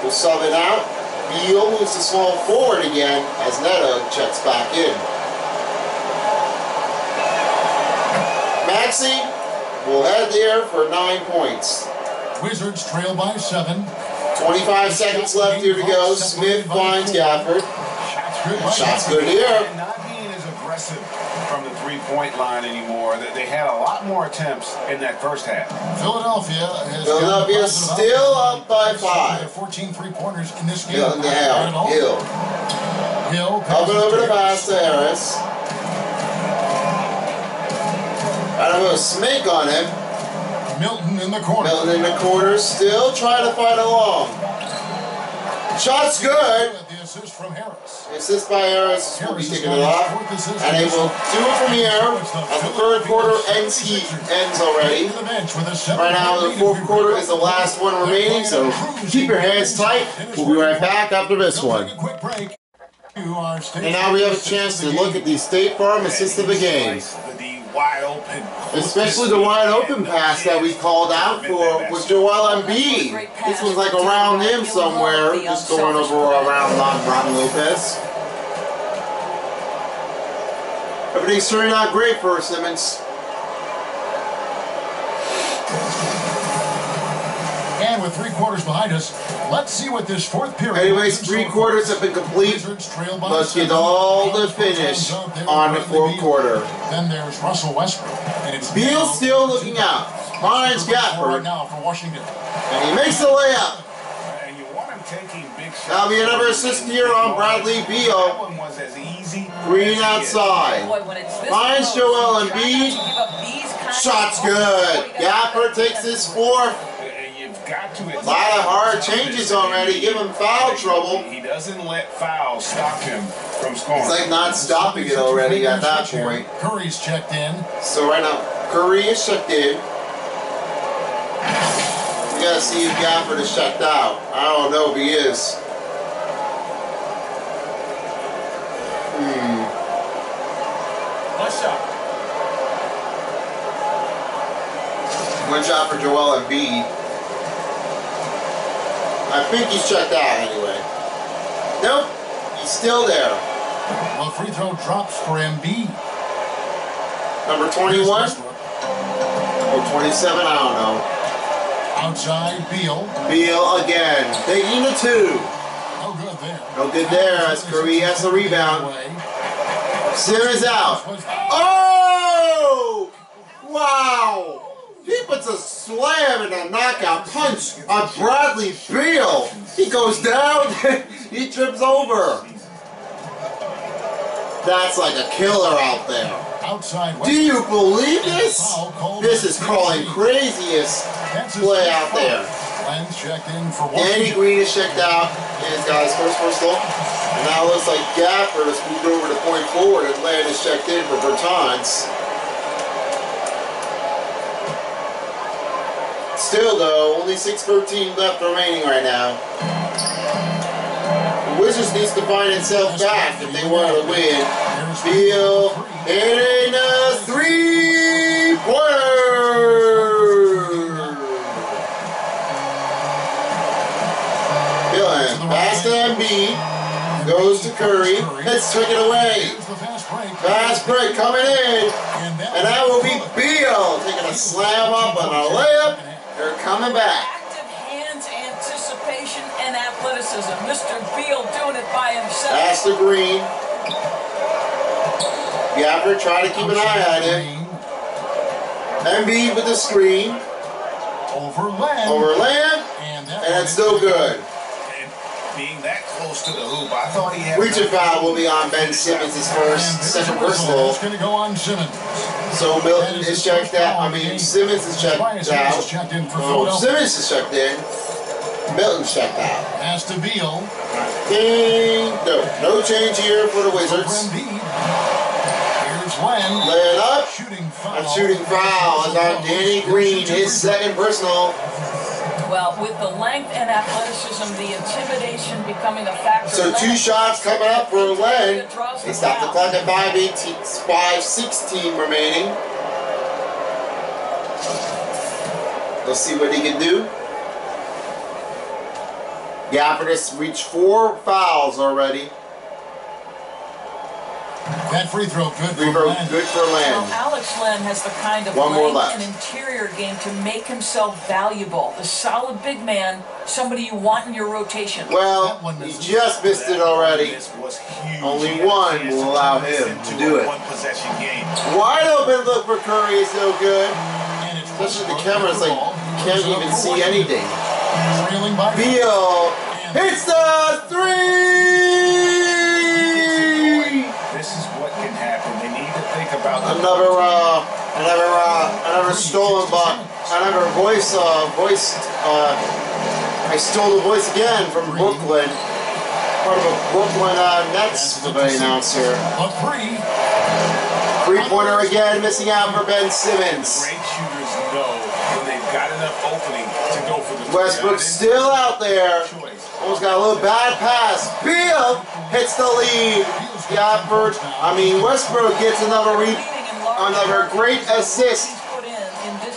will sub it out. Beal moves to small forward again as Neto checks back in. Maxey will head there for nine points. Wizards trail by seven. 25 seconds left here to go. Smith finds Gafford. Shots good. by Shots here. Not being as aggressive from the three-point line anymore. They- They had a lot more attempts in that first half. Philadelphia has Philadelphia got a positive still up by They five. have 14 three-pointers in this game. Hill in the Right at Hill. all. Hill. Hill Up and passes over the to pass to Harris. Adamo Smith on him. Milton in the corner. Milton in the corner, still trying to fight along. Shot's good. The assist from Harris. Assist by Harris will be Harris taking it off. And in they will do it from here as the third quarter ends heat ends already. To the bench with a seven Right now the fourth quarter is the last one remaining, so keep your hands tight. We'll be right back after this one. take a quick break. To our state And now we have a chance to look at the State Farm assist of the game. The wide open. Especially the wide open pass that we called out for with Joel Embiid. This one's like around him somewhere, just going over around Ron Ron Lopez. Everything's turning out great for Simmons. And with three quarters behind us, let's see what this fourth period. Anyways, three quarters have been complete. Wizards trail by Let's get all the finish on the fourth quarter. Then there's Russell Westbrook. And it's Beal still looking out. Finds right now for Washington. and he makes the layup. And you want him taking big shots. That'll be another assist here on Bradley Beal. That one was as easy. Green outside. Boy, when it's this Finds Joel you try Embiid. to give up these kinds Shot's good. Gafford takes his fourth. A lot of hard changes already. Give him foul trouble. He doesn't let fouls stop him from scoring. It's like not stopping it already at that point. Curry's checked in. So right now, Curry is checked in. We gotta see if Gafford is checked out. I don't know if he is. Hmm. Nice shot. One shot for Joel Embiid. I think he's checked out anyway. Nope, he's still there. Well, free throw drops for Embiid. Number 21 or 27, I don't know. Outside Beal. Beal again. Taking the two. No good there. No good there as Curry has the rebound. Simmons out. Oh! Wow! He puts a slam and a knockout punch on Bradley Beal. He goes down, <laughs> he trips over. That's like a killer out there. Outside Do you believe this? This is calling craziest play out there. Len's checked in for Danny. Green is checked out. And he's got his first personal. And now it looks like Gafford has moved over to point forward and Land is checked in for Bertans. Still though, only 6.13 left remaining right now. The Wizards needs to find itself back if they want to win. Beal hitting a three-pointer! Dylan, pass to Embiid, goes to Curry, let's take it away. Fast break. Coming in, And that, will be Beal taking a slam up and a layup. They're coming back. Active hands, anticipation, and athleticism. Mr. Beal doing it by himself. Pass to Green. Gafford try to keep an eye on him. Embiid with the screen Over Len. over Lamb, And, that and one it's no good. And being that close to the hoop, I thought he had. Reaching foul will be on Ben Simmons' And first, there's second a whistle. personal. It's going to go on Simmons. So Milton is checked out. I mean, Simmons is checked Tobias Harris is out. checked in for Oh, Simmons is checked in. Milton's checked out. Pass to Beal. Ding. No, no change here for the Wizards. Here's Len. Lay it up. Shooting foul. A shooting foul is on Danny Green, his second personal. Well, with the length and athleticism, the intimidation becoming a factor. So two Len- shots coming up for. Draws They the stop the clock at 5, 18, 5 16 remaining. Let's see what he can do. Gafford has reached four fouls already. That free throw good Free for throw, Len. good for Well, Len. Alex Len has the kind of One more length and interior game to make himself valuable. The solid big man, somebody you want in your rotation. Well, he just missed it already. Was huge. Only He had a one will allow him to do it. One possession game. Wide open look for Curry is no good. And it's Especially the Westbrook camera's like, you can't even see anything. Trailing by Beal hits the three! This is what can happen. They need to think about the Another, uh, another, uh, another stolen but another voice, uh, voice, uh, I stole the voice again from Brooklyn. Part of a Brooklyn, uh, Nets debate announcer. A three. Three-pointer again, missing out for Ben Simmons. great shooters know when they've got enough opening to go for the three. Westbrook's still out there. Almost got a little bad pass. Beal hits the lead. I mean Westbrook gets another another great assist.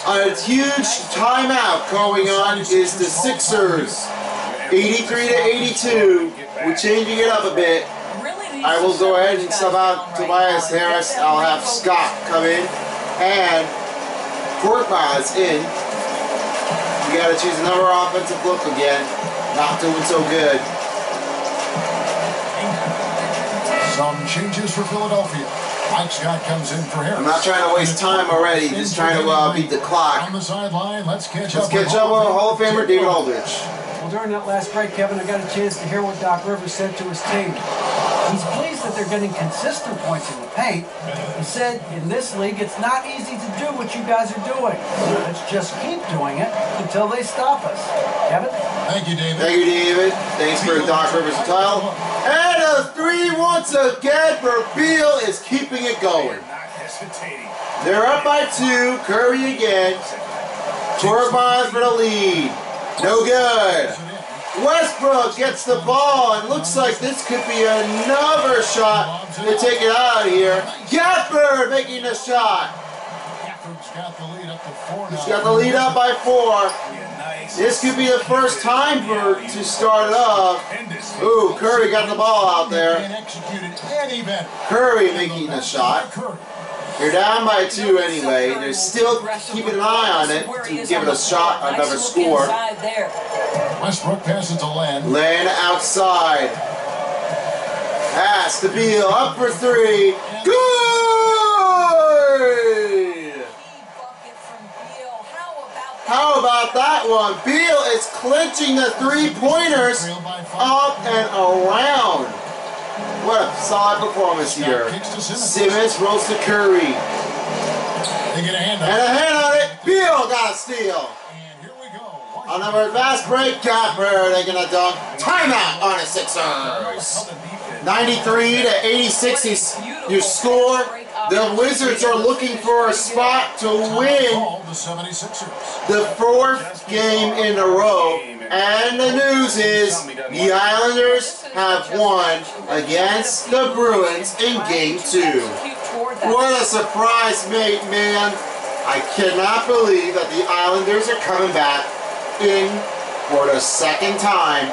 A huge timeout going on is the Sixers. 83 to 82. We're changing it up a bit. I will go ahead and sub out Tobias. Harris. I'll have. Scott come in. And Korkmaz in. We gotta choose another offensive look again. Not doing so good. Some changes for Philadelphia. Mike Scott comes in for Harris. I'm not trying to waste time already, just trying to uh, beat the clock. On the sideline, let's catch Let's up. catch up with Hall of Famer David Aldridge. Well, during that last break, Kevin, I got a chance to hear what Doc Rivers said to his team. He's pleased that they're getting consistent points in the paint. He said, in this league, it's not easy to do what you guys are doing. Let's just keep doing it until they stop us. Kevin? Thank you, David. Thank you, David. Thanks for Doc Rivers' title. And a three once again for Beal is keeping it going. They're not hesitating. They're up by two. Curry again. Korkmaz for the lead. No good. Westbrook gets the ball and looks like this could be another shot to take it out of here. Gafford making the shot. Gafford's got the lead up to four now. He's got the lead up by four. This could be the first time for to start it off. Ooh, Curry got the ball out there. And executed any better. Curry making the shot. Curry. You're down by two anyway. They're still keeping an eye on it to give it a shot, another score. Westbrook passes to Len. Len outside. Pass to Beal, up for three. Good! Bucket from Beal. How about that? How about that one? Beal is clinching the three pointers Trailed by five. up and around. What a solid performance here. Simmons. Rolls to Curry. They get a hand And up. a hand on it. Beal got a steal. And here we go. Another fast break. Gafford taking a dunk. Timeout on the Sixers. Southern 93 to 86 is your score. The Wizards are looking for a spot to win the fourth game in a row. And the news is the Islanders have won against the Bruins in game two. What a surprise, mate, man. I cannot believe that the Islanders are coming back in for the second time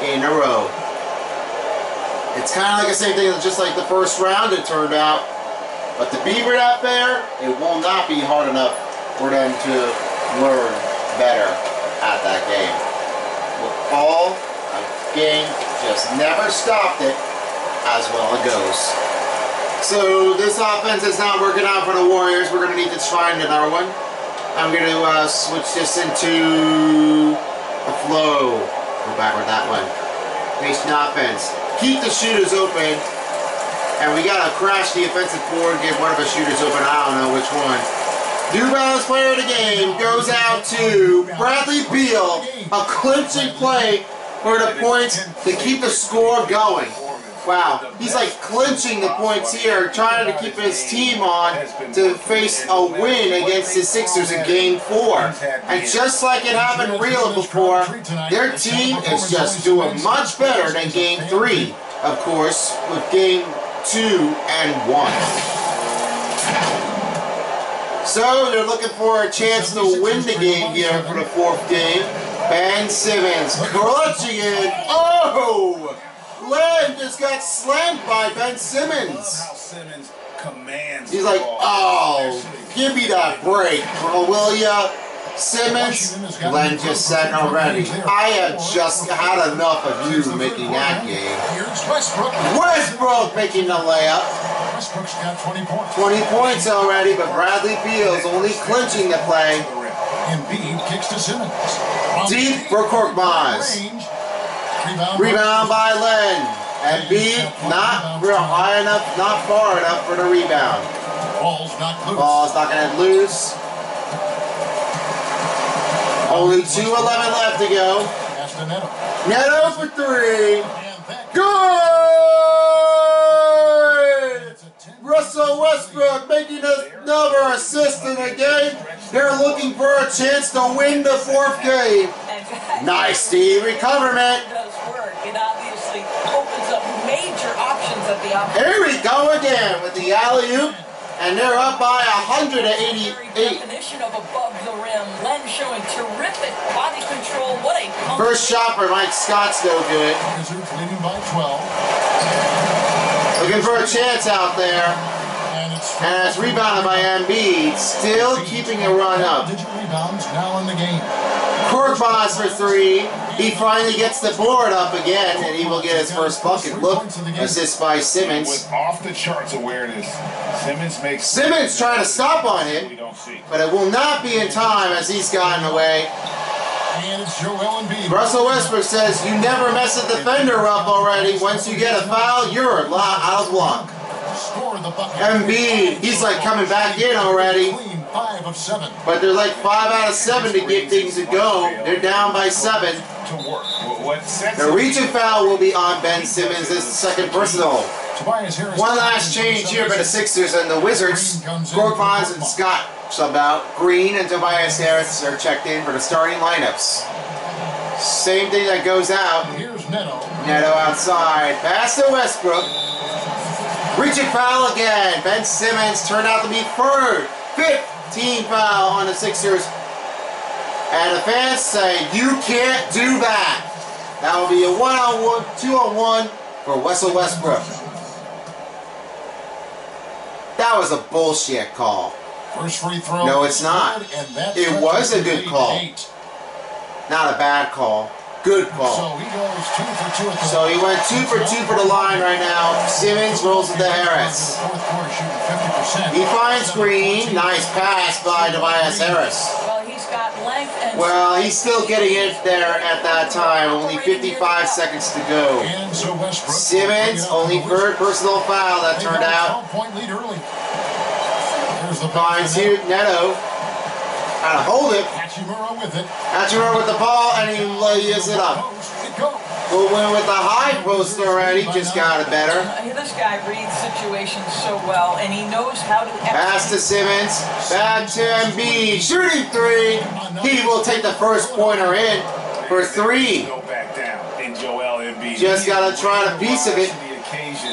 in a row. It's kind of like the same thing, just like the first round it turned out. But to be right up there, it will not be hard enough for them to learn better at that game. With all a game just never stopped it as well it goes. So this offense is not working out for the Warriors. We're going to need to try another one. I'm going to uh, switch this into a flow. Go backward that one. Patient offense. Keep the shooters open. And we got to crash the offensive board, get one of the shooters open. I don't know which one. New Balance player of the game goes out to Bradley Beal. A clinching play for the points to keep the score going. Wow, he's like clinching the points here, trying to keep his team on to face a win against the Sixers in Game 4. And just like it happened real before, their team is just doing much better than Game 3, of course, with Game 2 and 1. So they're looking for a chance to win the game here for the fourth game. Ben Simmons clutching it. Oh! Len just got slammed by Ben Simmons. commands. He's like, oh, give me that break, will ya? Simmons, Len just said already. I have just had enough of you making that game. Westbrook. Westbrook making the layup. Westbrook's got 20 points. 20 points already, but Bradley Beal's only clinching the play. Embiid kicks to Simmons. Deep for Korkmaz. range. Rebound. By Len. And B, not real high enough, not far enough for the rebound. Ball's not loose. Ball's not gonna loose. Only 2.11 left to go. Neto. Neto for three. Good! It's a 10 Russell Westbrook making another assist in the game. They're looking for a chance to win the fourth game. Nice, Steve. Recoverment. Here we go again with the alley oop, and they're up by Very 188. definition of above the rim. Len showing terrific body control. What a pump. First shot for Mike Scott's no good. Wizards leading by 12. Looking for a chance out there, And it's and it's rebounded by Embiid, still keeping a run up. Digit rebounds now in the game. Korkmaz for three. He finally gets the board up again, and he will get his first bucket. Look, assist by Simmons. With off the charts awareness, Simmons makes. Simmons trying to stop on We him, don't see. but it will not be in time as he's gotten away. And it's Joel Embiid. Russell Westbrook says, You never mess a defender up already. Once you get a foul, you're out of luck. Score the bucket. Embiid, he's like coming back in already. Five of seven. But they're like five out of seven to get things to go. They're down by seven. To work. What- What The it- reaching foul will be on Ben Simmons, this second personal. One last change here by the Sixers and the Wizards. Korkmaz and Scott subbed out. Green and Tobias Harris are checked in for the starting lineups. Same thing that goes out. Here's Neto. Neto outside. Pass to Westbrook. Reaching foul again. Ben Simmons turned out to be third. 15 foul on the Sixers. And the fans say, you can't do that. That will be a one-on-one, two-on-one for Russell Westbrook. That was a bullshit call. First free throw. No, it's not. It was a good call. eight. Not a bad call. Good call. So he goes two for two at the So he went two for two for the line right now. Simmons rolls into Harris. Fourth quarter shooting 50%. He finds Green. Nice pass by Tobias Harris. Well, he's got length and Well, he's still getting it there at that time. Only 55 seconds to go. And so Westbrook. Simmons, only third personal foul that turned out. 12 point lead early. There's the Finds pass to here Neto. Trying to hold it. Hachimura with it. Hachimura with the ball, and he lays it up. Post, Who went with the high post already, just got it better. This guy reads situations so well, and he knows how to. Pass to Simmons. Back to Embiid. Shooting three. He will take the first pointer in for three. Go back down. And Joel Embiid. Just gotta try a piece of it. The occasion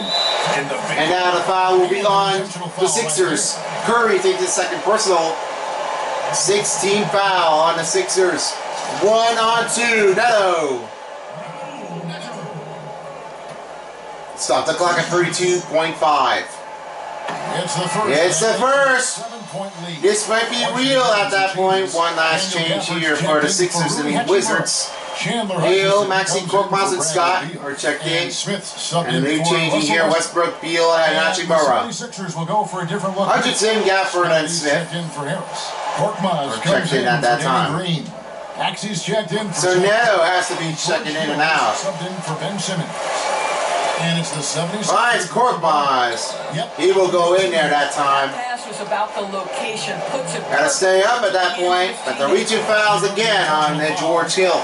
in the big And now the foul will be on the Sixers. Curry takes his second personal. 16 foul on the Sixers. One on two. Neto. Stop the clock at 32.5. It's the first. It's the first. Seven point lead. This might be real at that point. One last change here for the Sixers and the Wizards. Chandler Beal, Hutchison Maxey comes Korkmaz, and Scott are checked in. And Smith subbed And in new for changing here, Westbrook. Beal, and Hachimura. The 76ers will go for a different look. Hutchison, Gafford, and Smith. checked in for Harris. Korkmaz Were comes checked in in at that time. Axie's checked in for So. Neto has to be checking in and out. And it's the 76ers. Finds Korkmaz. Yep. He will go in there that time. Pass was about the location. Puts it. Gotta stay up at that point, but the reaching fouls again on the George Hill.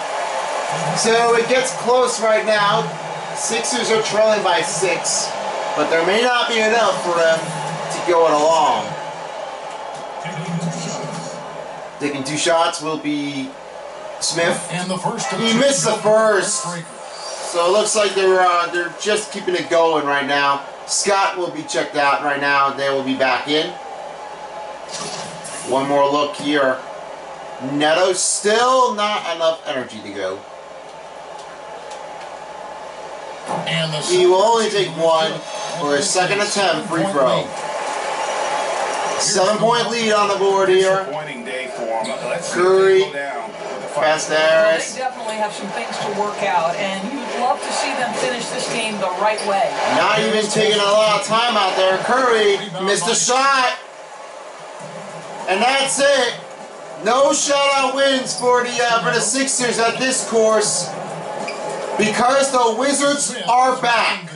So it gets close right now. Sixers are trailing by six, but there may not be enough for them to go it along. Taking two shots will be Smith. And the first of He missed the goes first. For Breaker. So it looks like they're uh, they're just keeping it going right now. Scott will be checked out right now. They will be back in. One more look here. Neto still not enough energy to go. And the He will only take one for his second attempt free throw. Seven point lead on the board here. Disappointing day for him. Let's see Curry, if they go down with the fight. Fast Harris. they definitely have some things to work out, and you'd love to see them finish this game the right way. Not even taking a lot of time out there. Curry missed a shot. And that's it. No shutout wins for the uh, for the Sixers at this course because the Wizards are back.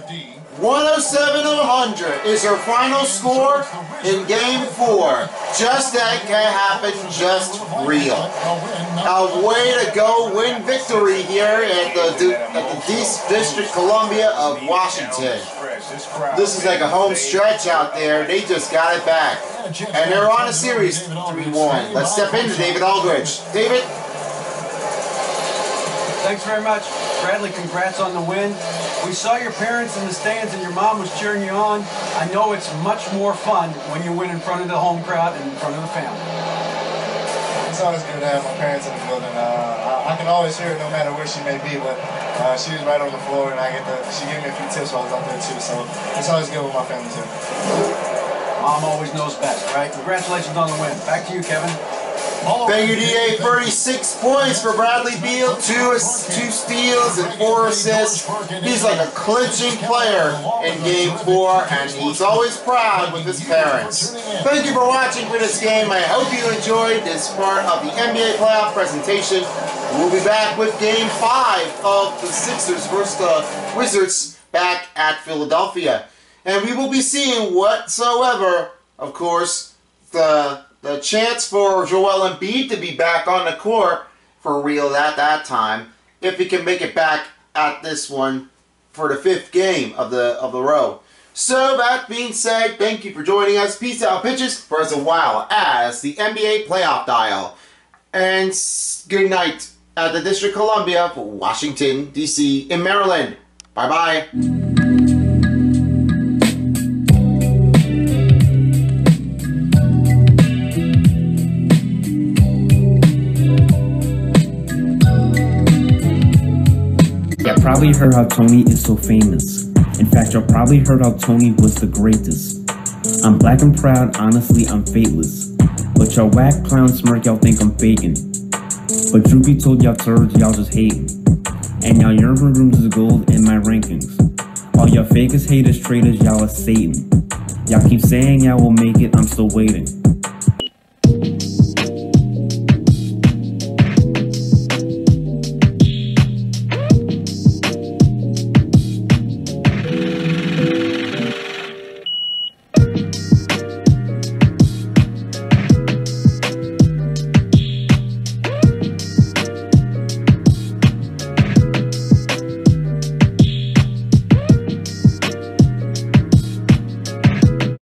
107 to 100 is their final score in Game 4. Just that can happen, just real. A way to go win victory here at the, at the East District Columbia of Washington. This is like a home stretch out there. They just got it back. And they're on a series 3-1. Let's step into David Aldridge. David? Thanks very much. Bradley, congrats on the win. We saw your parents in the stands and your mom was cheering you on. I know it's much more fun when you win in front of the home crowd and in front of the family. It's always good to have my parents in the building. Uh, I, I can always hear it no matter where she may be, but uh, she was right on the floor, and I get the. She gave me a few tips while I was out there too. So it's always good with my family too. Mom always knows best, right? Congratulations on the win. Back to you, Kevin. DA. 36 points for Bradley Beal, two, two steals and four assists. He's like a clinching player in Game 4, and he's always proud with his parents. Thank you for watching for this game. I hope you enjoyed this part of the NBA playoff presentation. We'll be back with Game 5 of the Sixers versus the Wizards back at Philadelphia. And we will be seeing whatsoever, of course, the the chance for Joel Embiid to be back on the court for real at that time, if he can make it back at this one for the fifth game of the of the row. So that being said, thank you for joining us. Peace out, pitches for as a while as the NBA playoff dial, and good night at the District of Columbia for Washington D.C. in Maryland. Bye bye Probably heard how Tony is so famous. In fact, y'all probably heard how Tony was the greatest. I'm black and proud, honestly, I'm fateless. But y'all whack clown smirk, y'all think I'm faking. But be told, y'all turds, y'all just hating. And y'all urban rooms is gold in my rankings. All y'all fakest haters, traitors, y'all are Satan. Y'all keep saying y'all will make it, I'm still waiting.